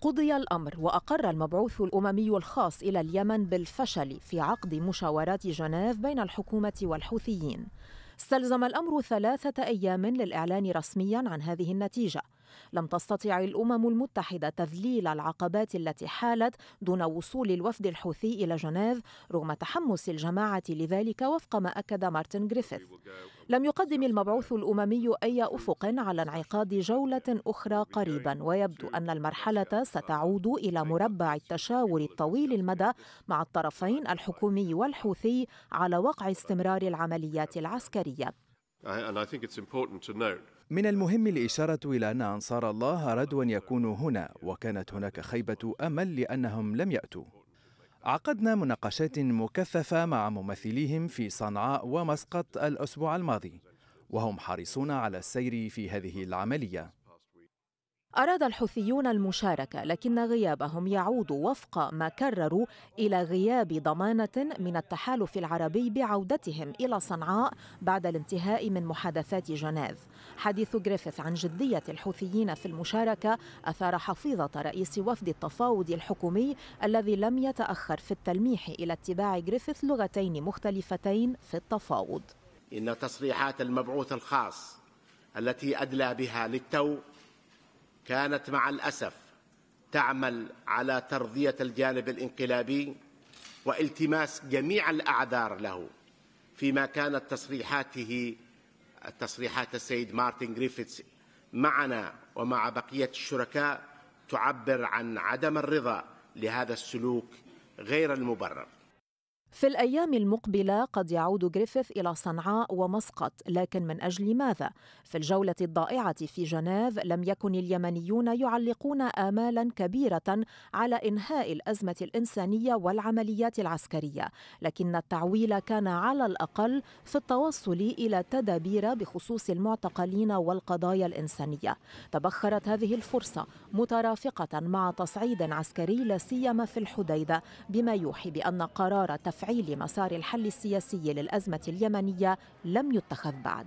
قضي الأمر وأقر المبعوث الأممي الخاص إلى اليمن بالفشل في عقد مشاورات جنيف بين الحكومة والحوثيين. استلزم الأمر ثلاثة أيام للإعلان رسميا عن هذه النتيجة. لم تستطع الأمم المتحدة تذليل العقبات التي حالت دون وصول الوفد الحوثي إلى جنيف رغم تحمس الجماعة لذلك وفق ما أكد مارتن جريفيث. لم يقدم المبعوث الأممي أي أفق على انعقاد جولة أخرى قريبا ويبدو أن المرحلة ستعود إلى مربع التشاور الطويل المدى مع الطرفين الحكومي والحوثي على وقع استمرار العمليات العسكرية. من المهم الإشارة إلى أن أنصار الله أرادوا أن يكونوا هنا وكانت هناك خيبة أمل لأنهم لم يأتوا. عقدنا مناقشات مكثفة مع ممثليهم في صنعاء ومسقط الأسبوع الماضي وهم حريصون على السير في هذه العملية. أراد الحوثيون المشاركة لكن غيابهم يعود وفق ما كرروا إلى غياب ضمانة من التحالف العربي بعودتهم إلى صنعاء بعد الانتهاء من محادثات جنيف. حديث جريفيث عن جدية الحوثيين في المشاركة أثار حفيظة رئيس وفد التفاوض الحكومي الذي لم يتأخر في التلميح إلى اتباع جريفيث لغتين مختلفتين في التفاوض. إن تصريحات المبعوث الخاص التي أدلى بها للتو كانت مع الأسف تعمل على ترضية الجانب الانقلابي والتماس جميع الأعذار له فيما كانت تصريحاته تصريحات السيد مارتن جريفيتس معنا ومع بقية الشركاء تعبر عن عدم الرضا لهذا السلوك غير المبرر. في الأيام المقبلة قد يعود جريفيث إلى صنعاء ومسقط لكن من أجل ماذا؟ في الجولة الضائعة في جنيف لم يكن اليمنيون يعلقون آمالا كبيرة على إنهاء الأزمة الإنسانية والعمليات العسكرية لكن التعويل كان على الأقل في التوصل إلى تدابير بخصوص المعتقلين والقضايا الإنسانية تبخرت هذه الفرصة مترافقة مع تصعيد عسكري لا سيما في الحديدة بما يوحي بأن قرار تفعيل مسار الحل السياسي للأزمة اليمنية لم يتخذ بعد.